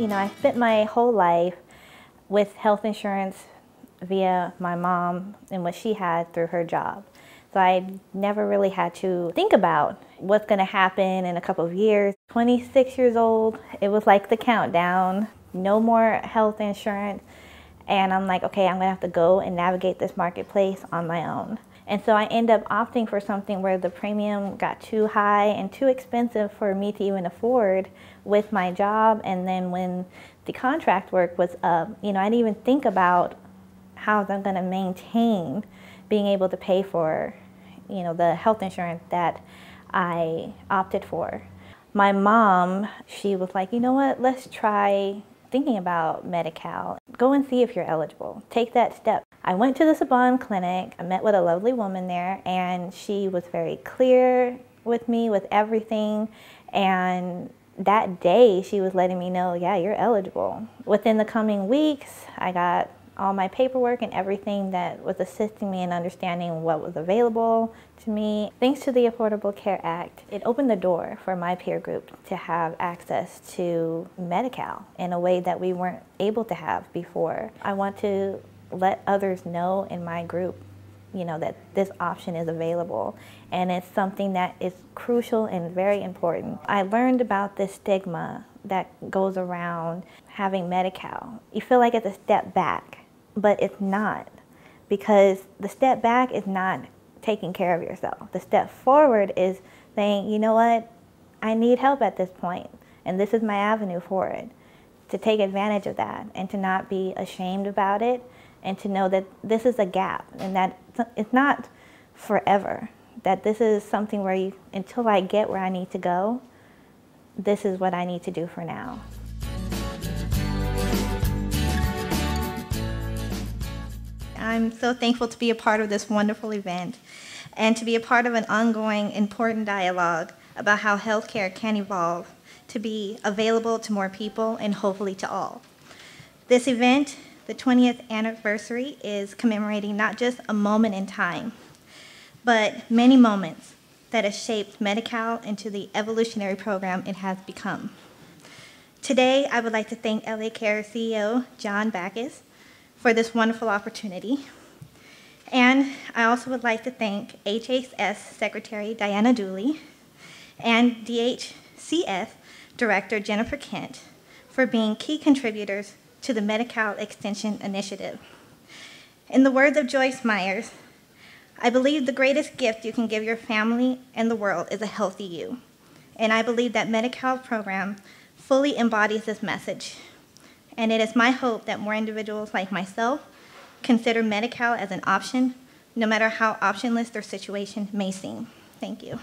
You know, I spent my whole life with health insurance via my mom and what she had through her job. So I never really had to think about what's going to happen in a couple of years. 26 years old, it was like the countdown. No more health insurance. And I'm like, okay, I'm going to have to go and navigate this marketplace on my own. And so I end up opting for something where the premium got too high and too expensive for me to even afford with my job. And then when the contract work was up, you know, I didn't even think about how I'm going to maintain being able to pay for, you know, the health insurance that I opted for. My mom, she was like, you know what, let's try thinking about Medi-Cal. Go and see if you're eligible. Take that step. I went to the Saban clinic. I met with a lovely woman there, and she was very clear with me with everything. And that day, she was letting me know, yeah, you're eligible. Within the coming weeks, I got all my paperwork and everything that was assisting me in understanding what was available to me. Thanks to the Affordable Care Act, it opened the door for my peer group to have access to Medi-Cal in a way that we weren't able to have before. I want to let others know in my group you know that this option is available and it's something that is crucial and very important. I learned about this stigma that goes around having Medi-Cal. You feel like it's a step back, but it's not because the step back is not taking care of yourself. The step forward is saying, you know what, I need help at this point and this is my avenue for it. To take advantage of that and to not be ashamed about it and to know that this is a gap and that it's not forever. That this is something where you, until I get where I need to go, this is what I need to do for now. I'm so thankful to be a part of this wonderful event and to be a part of an ongoing important dialogue about how healthcare can evolve to be available to more people and hopefully to all. This event the 20th anniversary is commemorating not just a moment in time, but many moments that have shaped Medi-Cal into the evolutionary program it has become. Today, I would like to thank LA Care CEO John Baackes for this wonderful opportunity. And I also would like to thank HHS Secretary Diana Dooley and DHCS Director Jennifer Kent for being key contributors to the Medi-Cal Extension Initiative. In the words of Joyce Myers, I believe the greatest gift you can give your family and the world is a healthy you. And I believe that Medi-Cal program fully embodies this message. And it is my hope that more individuals like myself consider Medi-Cal as an option, no matter how optionless their situation may seem. Thank you.